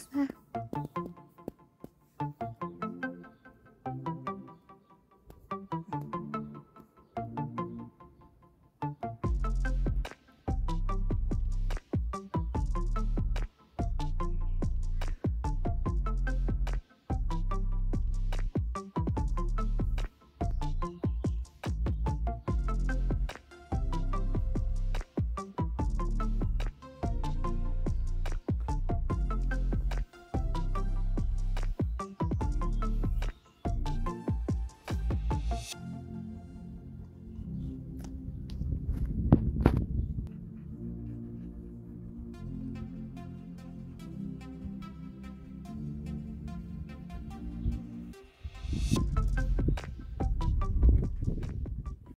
さい。you